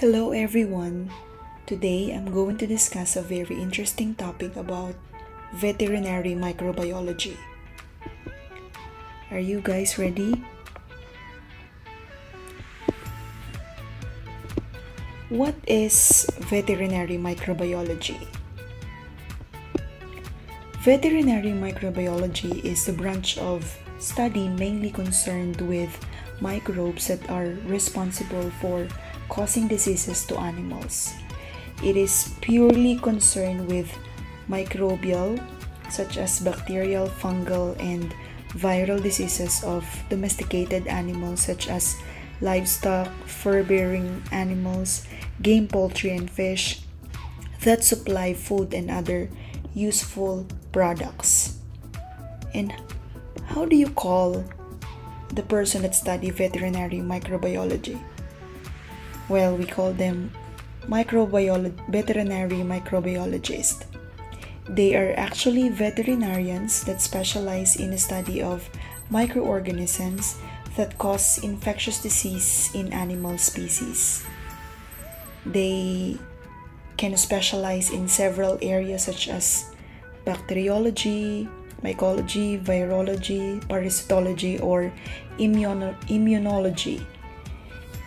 Hello everyone. Today I'm going to discuss a very interesting topic about veterinary microbiology. Are you guys ready? What is veterinary microbiology? Veterinary microbiology is the branch of study mainly concerned with microbes that are responsible for causing diseases to animals. It is purely concerned with microbial, such as bacterial, fungal, and viral diseases of domesticated animals, such as livestock, fur bearing animals, game, poultry, and fish that supply food and other useful products. And how do you call the person that study veterinary microbiology? Well, we call them microbiolo- veterinary microbiologists. They are actually veterinarians that specialize in the study of microorganisms that cause infectious disease in animal species. They can specialize in several areas such as bacteriology, mycology, virology, parasitology, or immuno- immunology.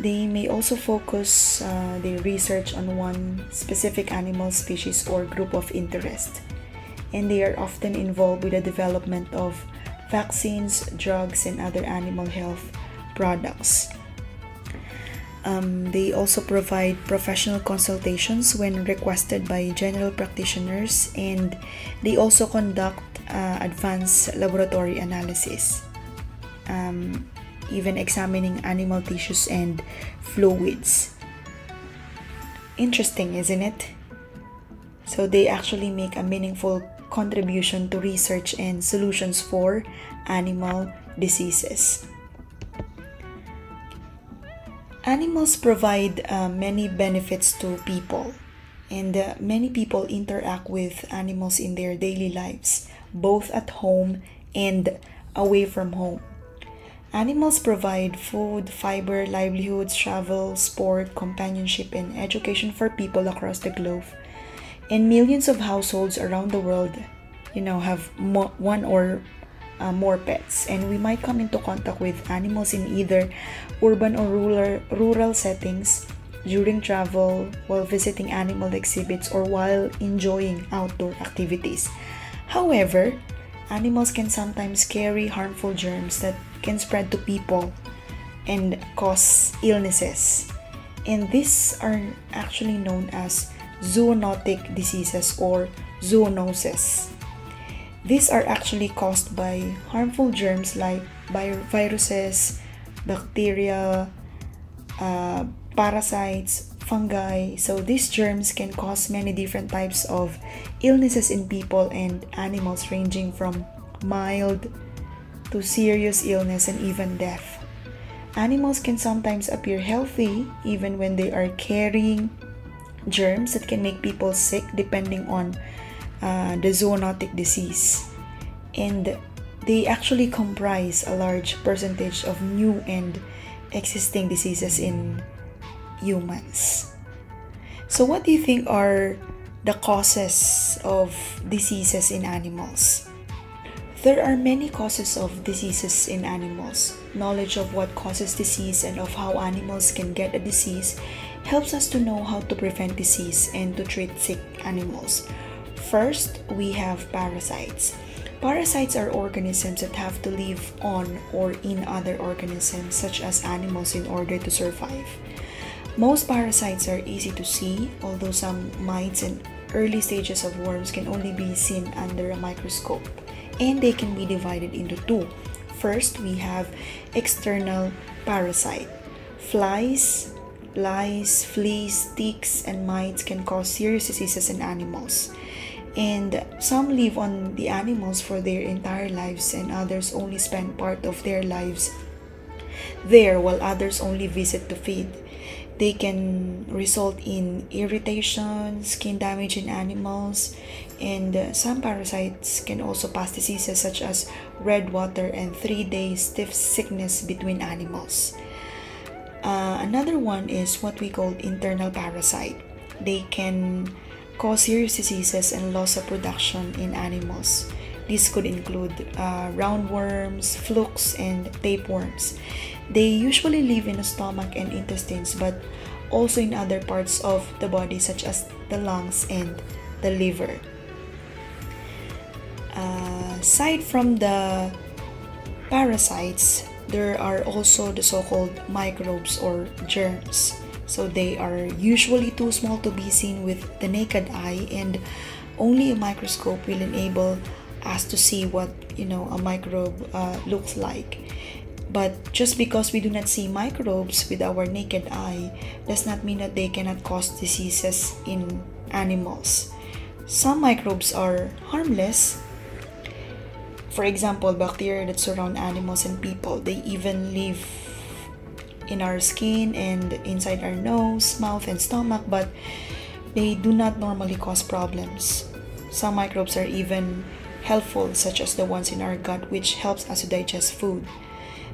They may also focus uh, their research on one specific animal species or group of interest, and they are often involved with the development of vaccines, drugs, and other animal health products. Um, they also provide professional consultations when requested by general practitioners, and they also conduct uh, advanced laboratory analysis. Um, even examining animal tissues and fluids. Interesting, isn't it? So they actually make a meaningful contribution to research and solutions for animal diseases. Animals provide uh, many benefits to people, and uh, many people interact with animals in their daily lives, both at home and away from home. Animals provide food, fiber, livelihoods, travel, sport, companionship, and education for people across the globe. And millions of households around the world, you know, have mo- one or uh, more pets. And we might come into contact with animals in either urban or rural, rural settings during travel, while visiting animal exhibits, or while enjoying outdoor activities. However, animals can sometimes carry harmful germs that can spread to people and cause illnesses. And these are actually known as zoonotic diseases or zoonoses. These are actually caused by harmful germs like viruses, bacteria, uh, parasites, fungi. So these germs can cause many different types of illnesses in people and animals ranging from mild to serious illness and even death. Animals can sometimes appear healthy even when they are carrying germs that can make people sick depending on uh, the zoonotic disease. And they actually comprise a large percentage of new and existing diseases in humans. So, what do you think are the causes of diseases in animals? There are many causes of diseases in animals. Knowledge of what causes disease and of how animals can get a disease helps us to know how to prevent disease and to treat sick animals. First, we have parasites. Parasites are organisms that have to live on or in other organisms, such as animals, in order to survive. Most parasites are easy to see, although some mites and early stages of worms can only be seen under a microscope and they can be divided into two. First, we have external parasite. Flies, lice, fleas, ticks, and mites can cause serious diseases in animals. And some live on the animals for their entire lives, and others only spend part of their lives there, while others only visit to feed. They can result in irritation, skin damage in animals, and uh, some parasites can also pass diseases such as red water and three day stiff sickness between animals. Uh, another one is what we call internal parasite. They can cause serious diseases and loss of production in animals. This could include uh, roundworms, flukes, and tapeworms. They usually live in the stomach and intestines, but also in other parts of the body, such as the lungs and the liver. Uh, aside from the parasites, there are also the so called microbes or germs. So they are usually too small to be seen with the naked eye, and only a microscope will enable us to see what you know a microbe uh, looks like. But just because we do not see microbes with our naked eye does not mean that they cannot cause diseases in animals. Some microbes are harmless. For example, bacteria that surround animals and people, they even live in our skin and inside our nose, mouth, and stomach, but they do not normally cause problems. Some microbes are even helpful, such as the ones in our gut, which helps us to digest food.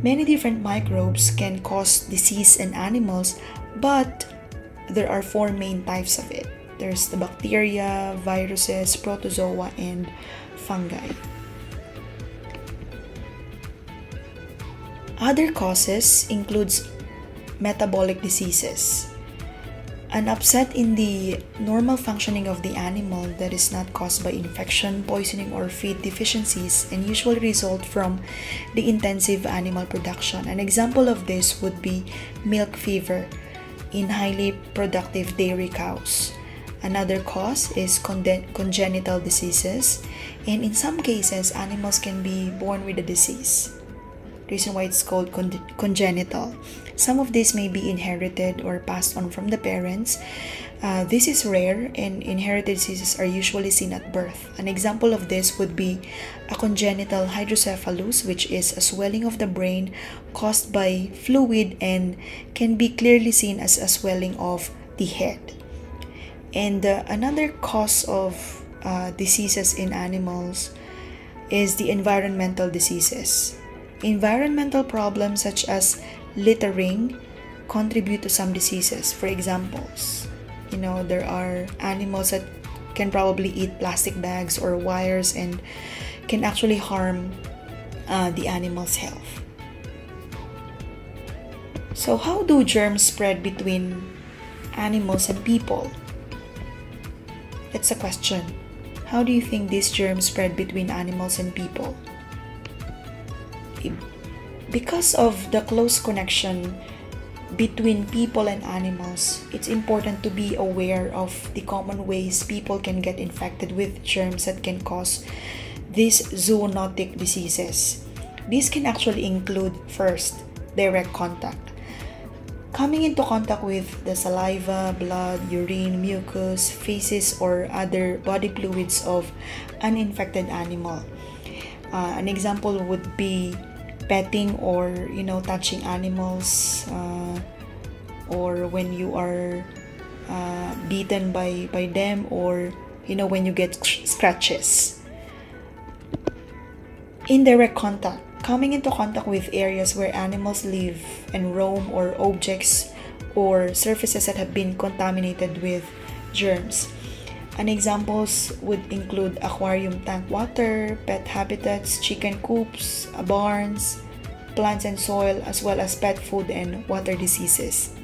Many different microbes can cause disease in animals, but there are four main types of it. There's the bacteria, viruses, protozoa, and fungi. Other causes includes metabolic diseases. An upset in the normal functioning of the animal that is not caused by infection, poisoning, or feed deficiencies and usually result from the intensive animal production. An example of this would be milk fever in highly productive dairy cows. Another cause is congenital diseases, and in some cases, animals can be born with the disease reason why it's called con- congenital. Some of this may be inherited or passed on from the parents. Uh, this is rare, and inherited diseases are usually seen at birth. An example of this would be a congenital hydrocephalus, which is a swelling of the brain caused by fluid and can be clearly seen as a swelling of the head. And uh, another cause of uh, diseases in animals is the environmental diseases. Environmental problems such as littering contribute to some diseases. For examples, you know, there are animals that can probably eat plastic bags or wires and can actually harm uh, the animal's health. So, how do germs spread between animals and people? That's a question. How do you think these germs spread between animals and people? Because of the close connection between people and animals, it's important to be aware of the common ways people can get infected with germs that can cause these zoonotic diseases. These can actually include first, direct contact. Coming into contact with the saliva, blood, urine, mucus, feces, or other body fluids of an infected animal. Uh, an example would be petting or you know touching animals uh, or when you are uh, beaten by by them or you know when you get scratches. Indirect contact. Coming into contact with areas where animals live and roam or objects or surfaces that have been contaminated with germs and examples would include aquarium tank water, pet habitats, chicken coops, barns, plants and soil, as well as pet food and water diseases.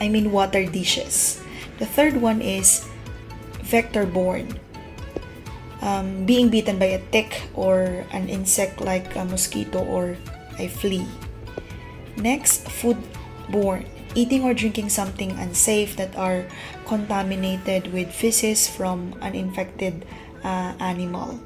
I mean water dishes. The third one is vector borne. Um, being bitten by a tick or an insect like a mosquito or a flea. Next, food borne eating or drinking something unsafe that are contaminated with feces from an infected uh, animal.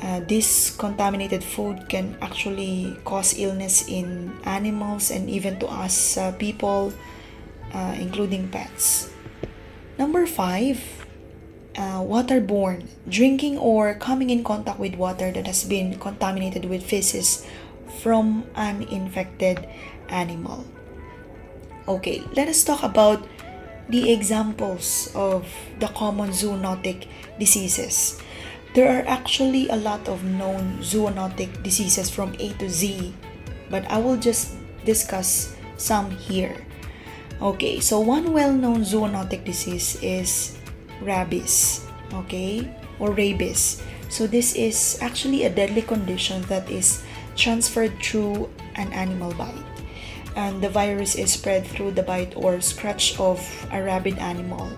Uh, this contaminated food can actually cause illness in animals and even to us uh, people, uh, including pets. Number five, uh, waterborne. Drinking or coming in contact with water that has been contaminated with feces from an infected animal. Okay, let us talk about the examples of the common zoonotic diseases. There are actually a lot of known zoonotic diseases from A to Z but I will just discuss some here. Okay, so one well known zoonotic disease is rabies, okay, or rabies. So, this is actually a deadly condition that is transferred through an animal bite. And the virus is spread through the bite or scratch of a rabid animal.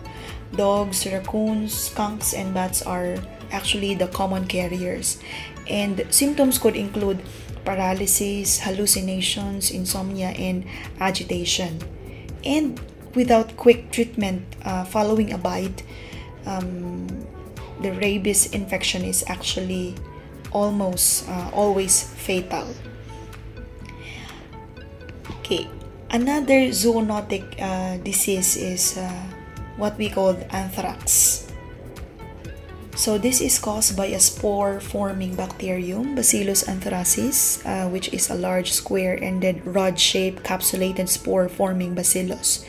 Dogs, raccoons, skunks, and bats are actually the common carriers. And symptoms could include paralysis, hallucinations, insomnia, and agitation. And without quick treatment uh, following a bite, um, the rabies infection is actually almost uh, always fatal. Okay, another zoonotic uh, disease is uh, what we call anthrax. So this is caused by a spore-forming bacterium, Bacillus anthracis, uh, which is a large square-ended rod-shaped capsulated spore-forming bacillus.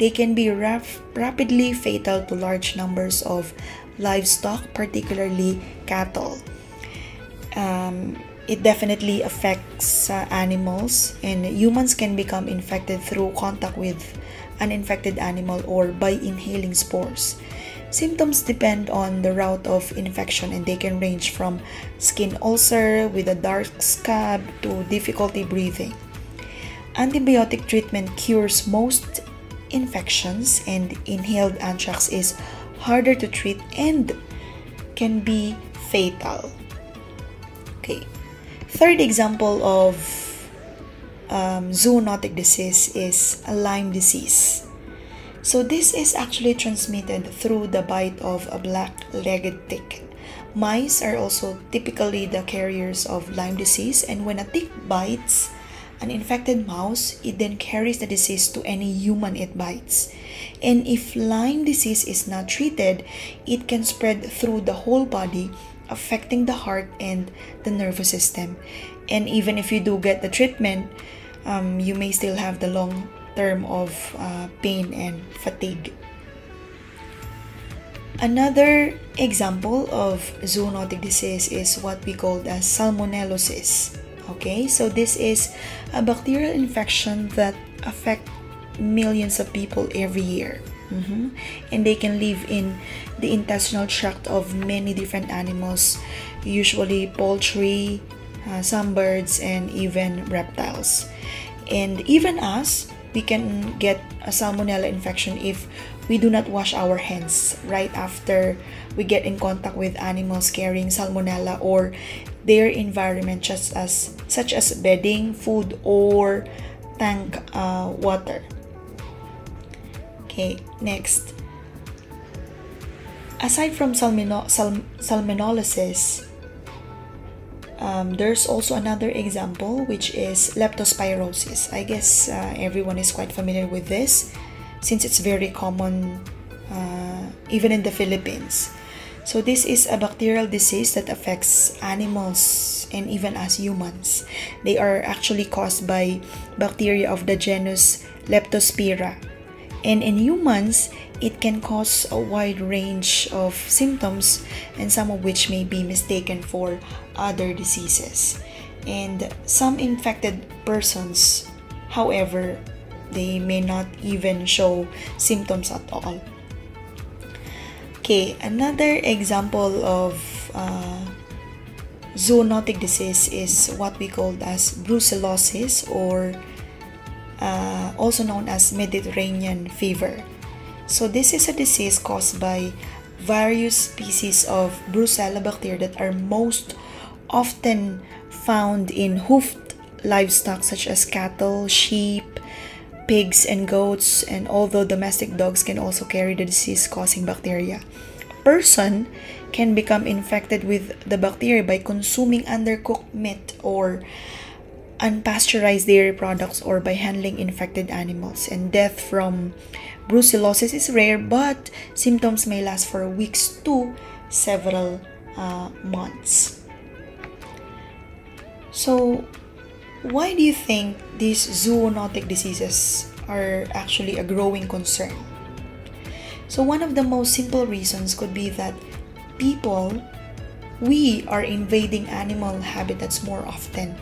They can be rap- rapidly fatal to large numbers of livestock, particularly cattle. Um, it definitely affects uh, animals, and humans can become infected through contact with an infected animal or by inhaling spores. Symptoms depend on the route of infection and they can range from skin ulcer with a dark scab to difficulty breathing. Antibiotic treatment cures most infections, and inhaled anthrax is harder to treat and can be fatal. Third example of um, zoonotic disease is Lyme disease. So this is actually transmitted through the bite of a black-legged tick. Mice are also typically the carriers of Lyme disease and when a tick bites an infected mouse, it then carries the disease to any human it bites. And if Lyme disease is not treated, it can spread through the whole body, affecting the heart and the nervous system. And even if you do get the treatment, um, you may still have the long term of uh, pain and fatigue. Another example of zoonotic disease is what we call as salmonellosis. Okay, so this is a bacterial infection that affect millions of people every year. Mm-hmm. And they can live in the intestinal tract of many different animals, usually poultry, uh, some birds, and even reptiles. And even us, we can get a salmonella infection if we do not wash our hands right after we get in contact with animals carrying salmonella or their environment just as such as bedding, food, or tank uh, water. Okay, next. Aside from salmino- sal- salmonellosis, um, there's also another example which is leptospirosis. I guess uh, everyone is quite familiar with this since it's very common uh, even in the Philippines. So, this is a bacterial disease that affects animals and even us humans. They are actually caused by bacteria of the genus Leptospira. And in humans, it can cause a wide range of symptoms, and some of which may be mistaken for other diseases. And some infected persons, however, they may not even show symptoms at all. Okay, another example of uh, zoonotic disease is what we call as brucellosis or uh, also known as Mediterranean fever. So this is a disease caused by various species of Brucella bacteria that are most often found in hoofed livestock such as cattle, sheep, pigs and goats, and although domestic dogs can also carry the disease causing bacteria. A person can become infected with the bacteria by consuming undercooked meat or unpasteurized dairy products or by handling infected animals. And death from brucellosis is rare, but symptoms may last for weeks to several uh, months. So, why do you think these zoonotic diseases are actually a growing concern? So, one of the most simple reasons could be that people, we are invading animal habitats more often.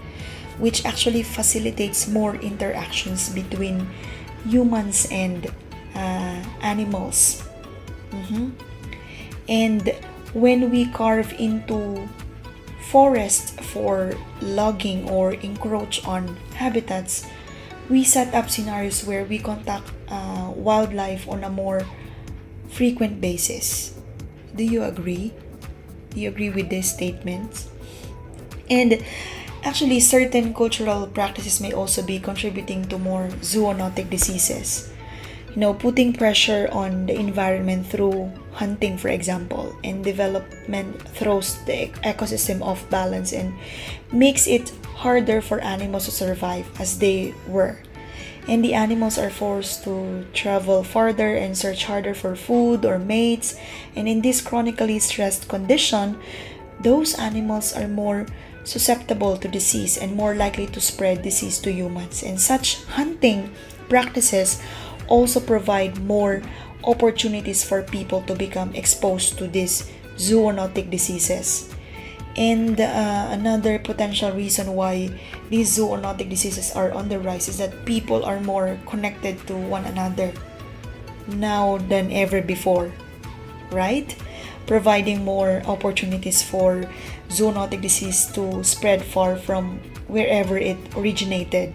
Which actually facilitates more interactions between humans and uh, animals. Mm-hmm. And when we carve into forest for logging or encroach on habitats, we set up scenarios where we contact uh, wildlife on a more frequent basis. Do you agree? Do you agree with these statements? And actually, certain cultural practices may also be contributing to more zoonotic diseases. You know putting pressure on the environment through hunting for example and development throws the ecosystem off balance and makes it harder for animals to survive as they were. And the animals are forced to travel farther and search harder for food or mates. And in this chronically stressed condition those animals are more susceptible to disease and more likely to spread disease to humans and such hunting practices also provide more opportunities for people to become exposed to these zoonotic diseases. And uh, another potential reason why these zoonotic diseases are on the rise is that people are more connected to one another now than ever before, right? Providing more opportunities for zoonotic disease to spread far from wherever it originated.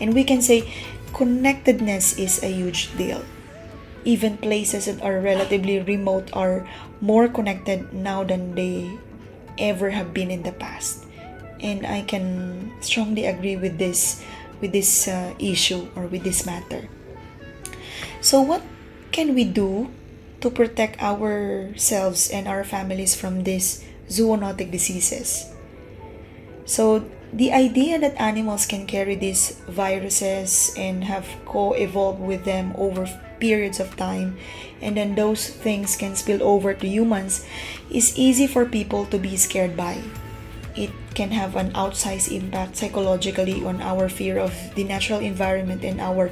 And we can say connectedness is a huge deal. Even places that are relatively remote are more connected now than they ever have been in the past. And I can strongly agree with this with this uh, issue or with this matter. So what can we do to protect ourselves and our families from these zoonotic diseases? So the idea that animals can carry these viruses and have co-evolved with them over periods of time and then those things can spill over to humans is easy for people to be scared by it can have an outsized impact psychologically on our fear of the natural environment and our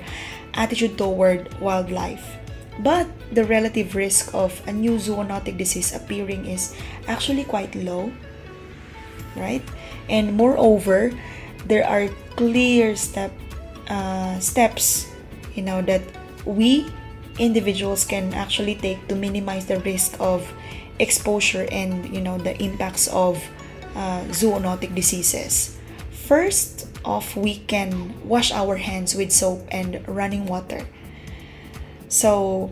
attitude toward wildlife but the relative risk of a new zoonotic disease appearing is actually quite low right? And moreover there are clear step uh, steps you know that we individuals can actually take to minimize the risk of exposure and you know the impacts of uh, zoonotic diseases. First off we can wash our hands with soap and running water so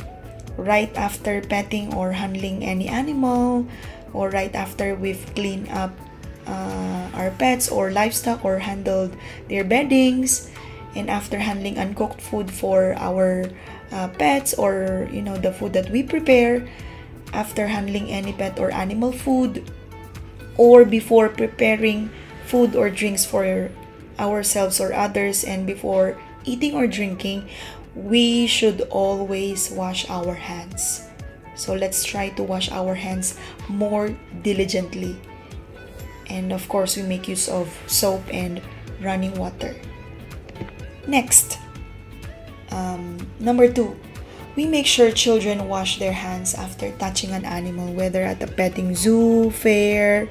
right after petting or handling any animal or right after we've cleaned up uh, our pets or livestock or handled their beddings and after handling uncooked food for our uh, pets or you know the food that we prepare after handling any pet or animal food or before preparing food or drinks for ourselves or others and before eating or drinking we should always wash our hands. So let's try to wash our hands more diligently. And of course we make use of soap and running water. Next um, number two we make sure children wash their hands after touching an animal whether at a petting zoo fair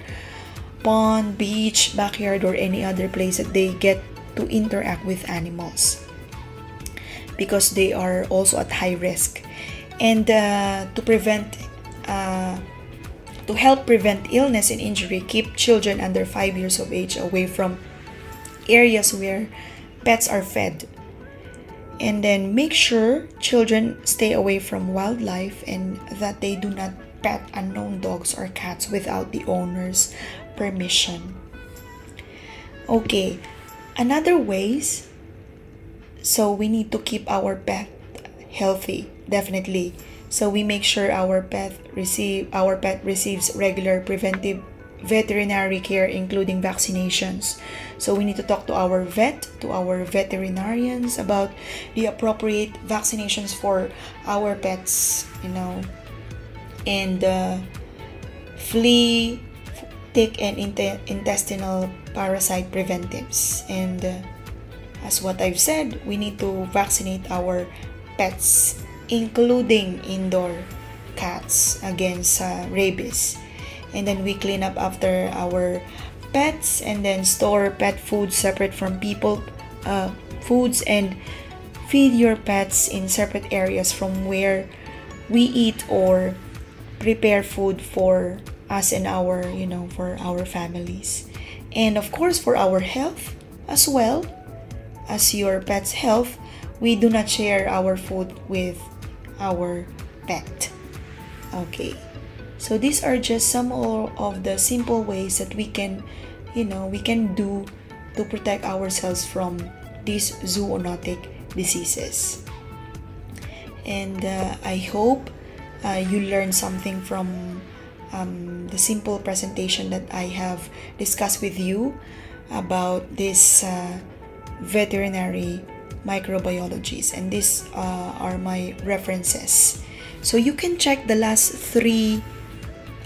pond beach backyard or any other place that they get to interact with animals because they are also at high risk and uh, to prevent uh, to help prevent illness and injury, keep children under 5 years of age away from areas where pets are fed. And then make sure children stay away from wildlife and that they do not pet unknown dogs or cats without the owner's permission. Okay, another ways so we need to keep our pet healthy definitely so we make sure our pet receive our pet receives regular preventive veterinary care including vaccinations. So we need to talk to our vet, to our veterinarians about the appropriate vaccinations for our pets, you know. And uh, flea, tick and int- intestinal parasite preventives. And uh, as what I've said, we need to vaccinate our pets including indoor cats against uh, rabies. And then we clean up after our pets and then store pet food separate from people uh, foods and feed your pets in separate areas from where we eat or prepare food for us and our you know for our families and of course for our health as well as your pet's health we do not share our food with our pet. Okay. So these are just some of the simple ways that we can you know we can do to protect ourselves from these zoonotic diseases. And uh, i hope uh, you learned something from um, the simple presentation that i have discussed with you about this uh, veterinary microbiologies and these uh, are my references so you can check the last three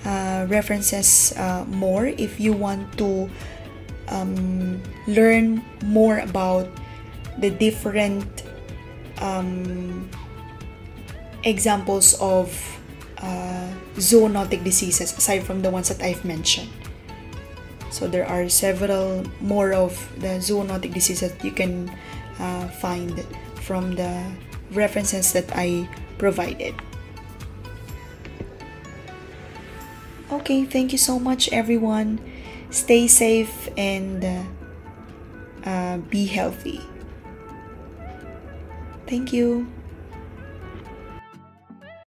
uh, references uh, more if you want to um, learn more about the different um, examples of uh, zoonotic diseases aside from the ones that I've mentioned. So there are several more of the zoonotic diseases that you can uh, find from the references that I provided. Okay, thank you so much, everyone. Stay safe and uh, uh, be healthy. Thank you.